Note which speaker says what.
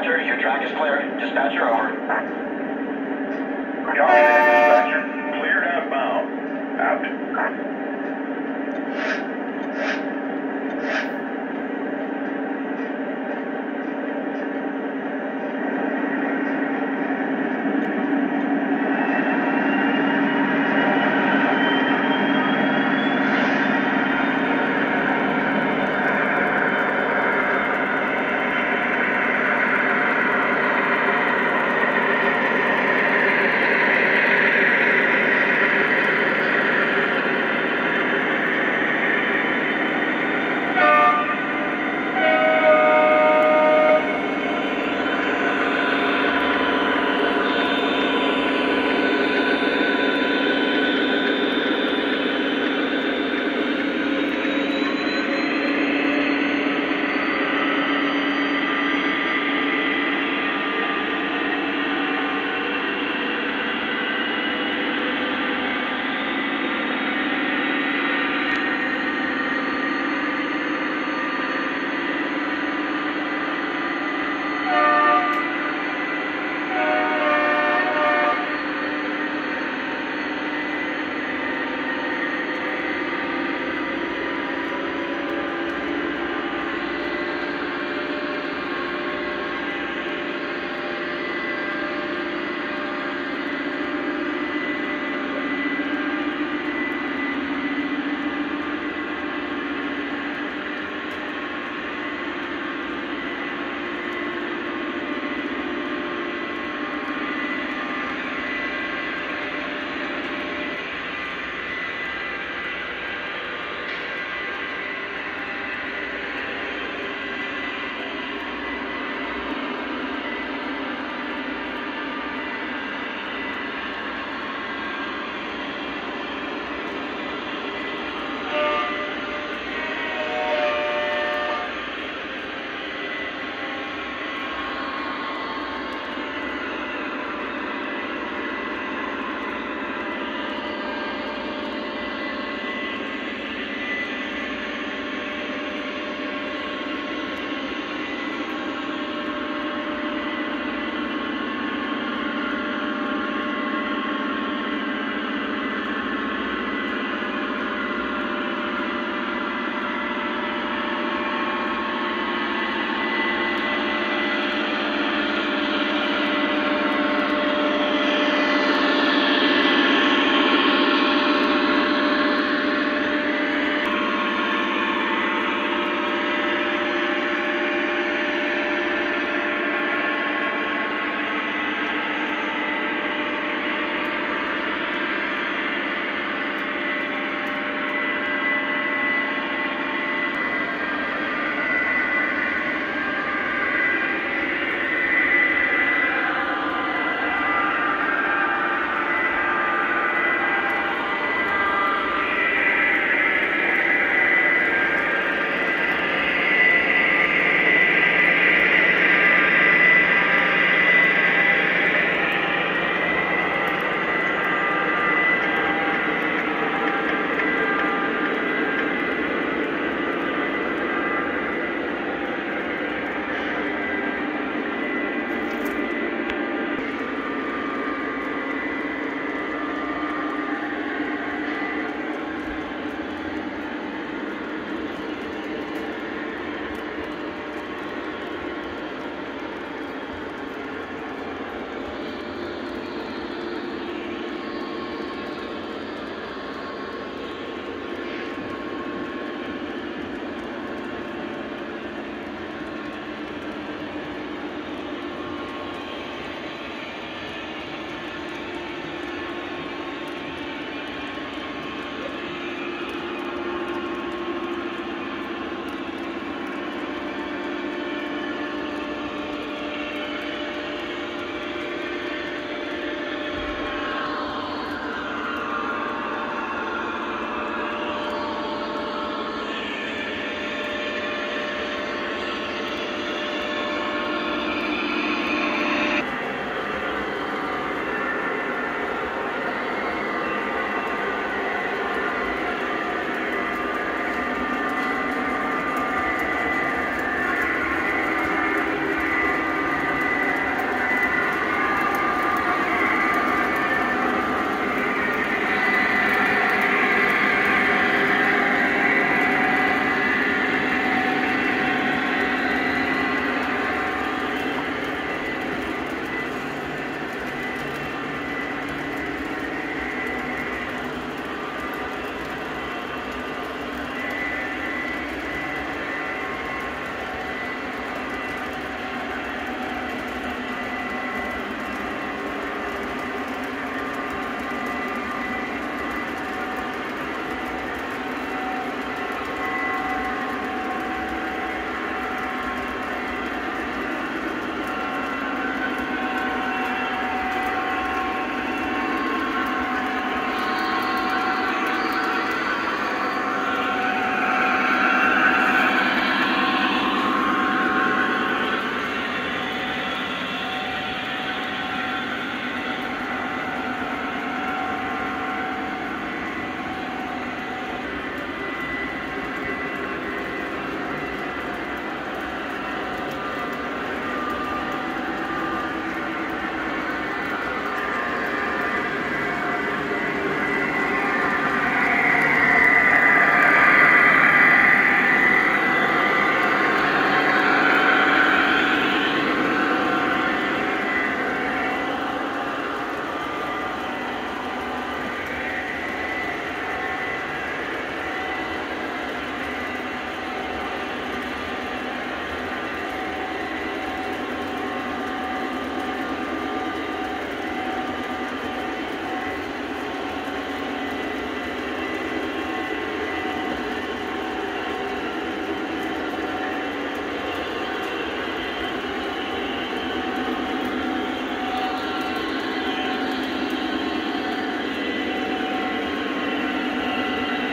Speaker 1: Roger, your track is clear. Dispatcher, over.
Speaker 2: Copy, dispatcher. Cleared outbound. Out.